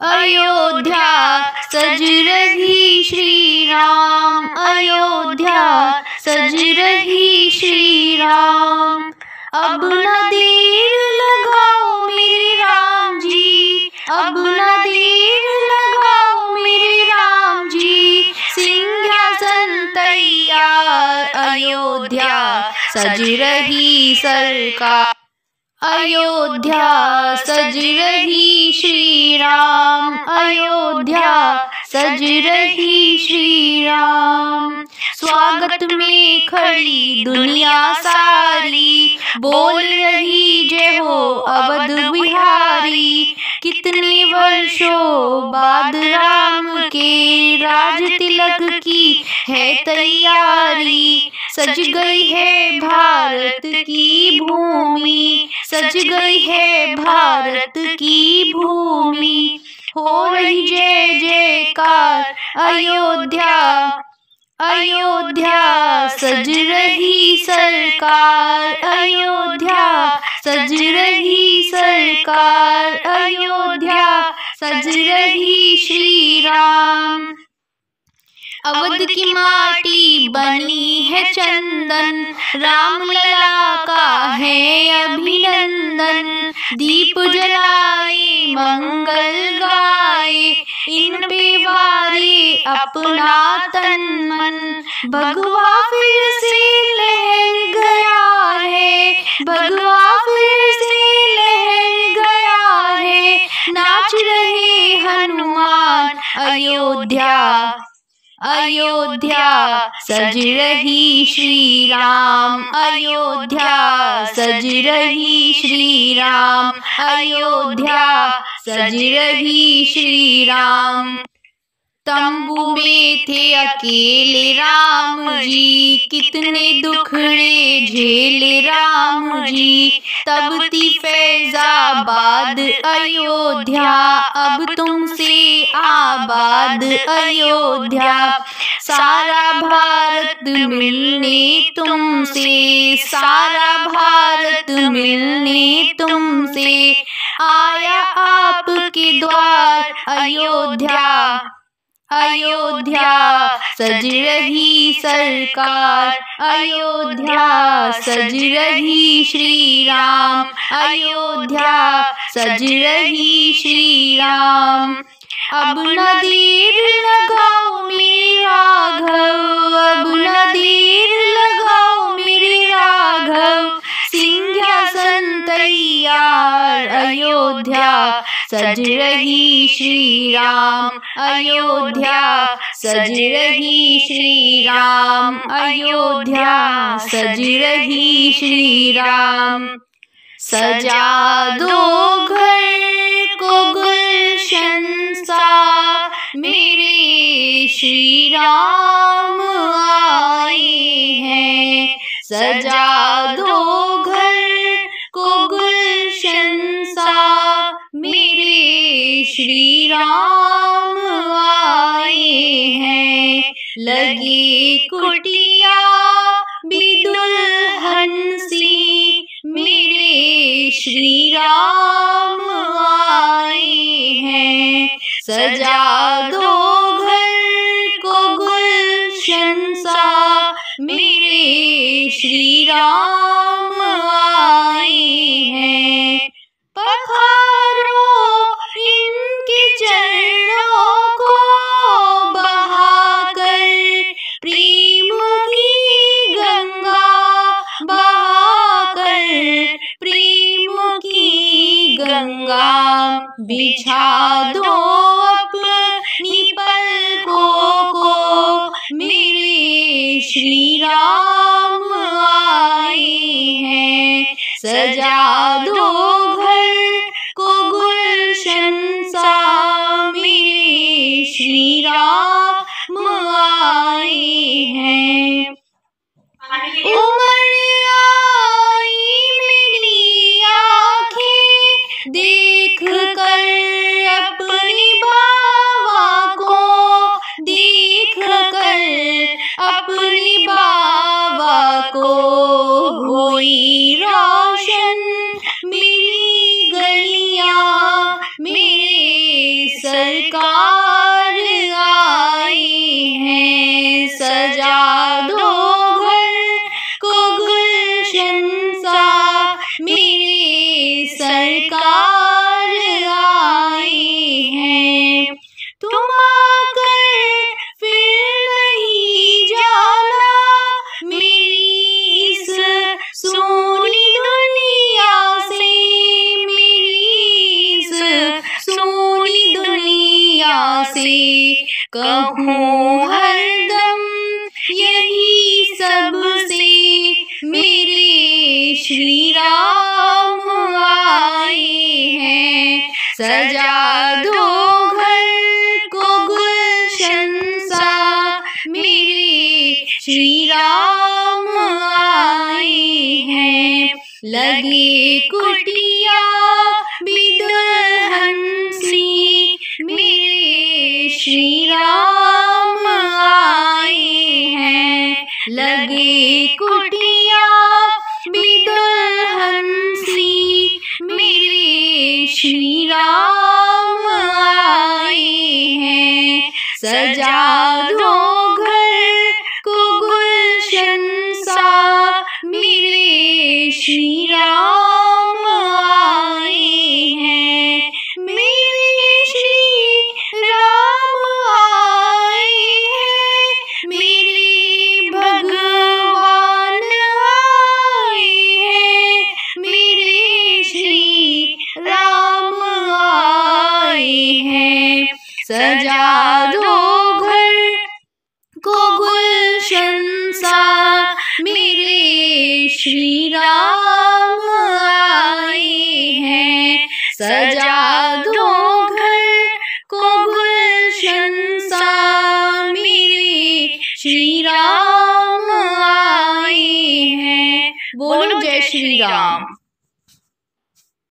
अयोध्या, सज रही श्री राम अयोध्या, सज रही श्री राम अब न देर लगाओ मेरे राम जी अब न देर लगाओ मेरे राम जी सिंहासन तैयार, अयोध्या, सज रही सरकार। अयोध्या, सज रही राम अयोध्या, सज रही श्री राम स्वागत में खड़ी दुनिया सारी, बोल रही जय हो अवध बिहारी। कितने वर्षों बाद राम के राज तिलक की है तैयारी। सज गई है भारत की भूमि, सज गई है भारत की भूमि हो रही जय जयकार। अयोध्या अयोध्या, सज रही सरकार। अयोध्या, सज रही सरकार। अयोध्या, सज रही श्री राम। अवध की माटी चंदन राम लला का है अभिनंदन। दीप जलाए, मंगल गाए। इन पे वारे अपना तन मन भगवा फिर से लहर गया है। भगवा फिर से लहर गया है। नाच रहे हनुमान, अयोध्या। अयोध्या, सज रही श्री राम अयोध्या, सज रही श्री राम अयोध्या, सज रही श्री राम तंबू में थे अकेले राम जी, कितने दुखड़े झेले राम जी। तब थी फैजाबाद, अयोध्या। अब तुमसे आबाद, अयोध्या। सारा भारत मिलने तुमसे, सारा भारत मिलने तुमसे। आया आपके द्वार, अयोध्या। अयोध्या, सज रही सरकार। अयोध्या, सज रही श्री राम अयोध्या, सज रही श्री राम अब न देर लगाओ मेरे राघव। अब न देर लगाओ मेरे राघव। सिंहासन तैयार, अयोध्या। सज रही श्री राम अयोध्या। सज रही श्री राम अयोध्या। सज रही श्री राम सजा दो घर को गुलशन सा। मेरे श्री राम आए हैं। सजा दो कुटिया सी मेरे श्री राम आए हैं। सजा दो घर को गुलशन सा, मेरे श्री राम श्री राम आए हैं। सजा दो घर को गुलशन सा मेरे श्री राम आए हैं। उमर आई मेरी आँखें। देख कर अपनी बाबा श्री राम आए हैं। लगे कुटिया विदहंसी। मेरे श्री राम आए हैं। लगे कुटिया विदहंसी। मेरे श्री राम आए हैं। सजा दो सजा दो घर को गुलशन सा मेरे श्री राम आए हैं। सजा दो